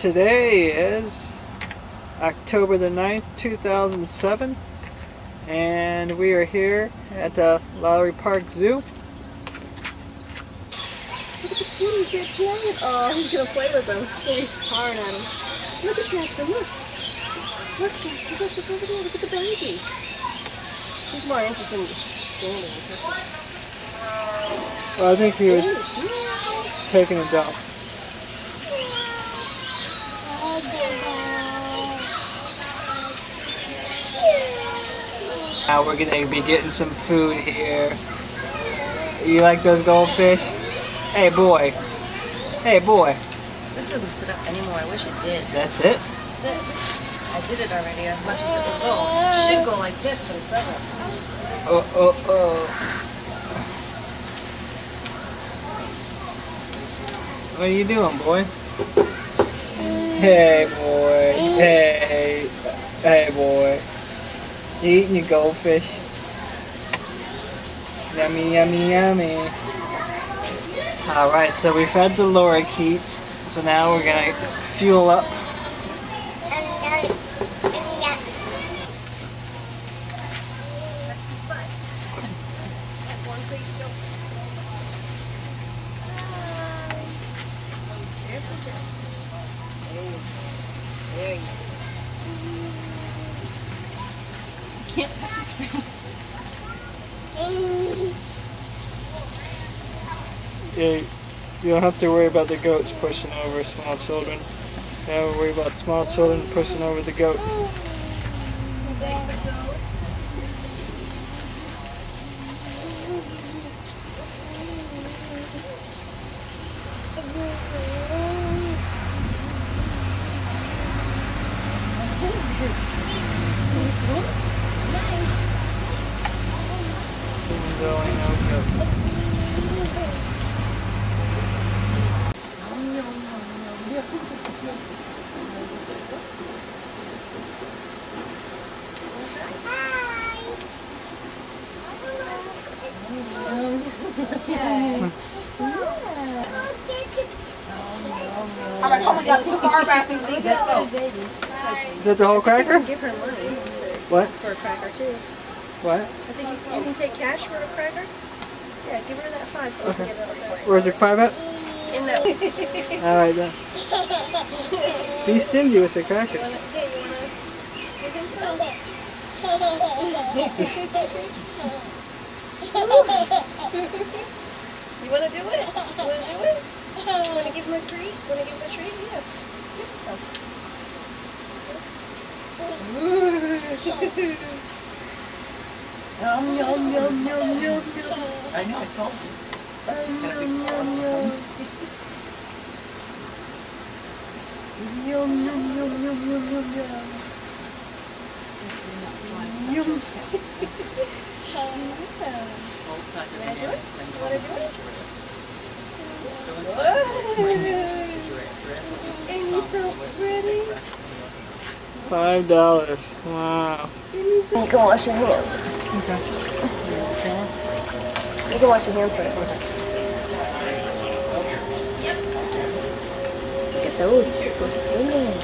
Today is October the 9th, 2007, and we are here at the Lowry Park Zoo. Look at playing. Oh, he's gonna play with them. He's hard at him. Look at Jackson, look. Look, look, look over there, look at the baby. He's more interested in standing. Well, I think he was taking a dump. Now we're gonna be getting some food here. You like those goldfish? Hey boy. Hey boy. This doesn't sit up anymore. I wish it did. That's it? That's it. I did it already as much as it will go. Oh, it should go like this, but it doesn't. Oh, oh, oh. What are you doing, boy? Hey, boy. Hey. Hey, boy. You eating your goldfish? Yummy, yummy, yummy. Alright, so we fed the lorikeets. So now we're gonna fuel up. Can't touch a screen. Yeah, you don't have to worry about the goats pushing over small children. To worry about small children pushing over the goat. Going. Oh my god, it's so far back. Let's. Is that the whole cracker? Give her money What? for a cracker too. What? I think you, you can take cash for a cracker. Yeah, give her that five so we Okay. can get it. Where's the five at? In that. Alright then. Be stingy with the crackers. You wanna give him some? You wanna do it? You wanna do it? You wanna give him a treat? Wanna give him a treat? Yeah. Give him some. Yum, yum, yum, yum, yum, yum. I know, I told you. Yum, Got yum, yum, yum. Yum, yum, yum, yum, yum, yum, yum. Yum. Hold tight your Wanna do hands, it? then go Wanna in do the it? refrigerator. It's still in Whoa. the refrigerator. And he's so pretty. Five dollars. Wow. You can wash your hands. Okay. You can wash your hands for it. Look at those, just go swimming.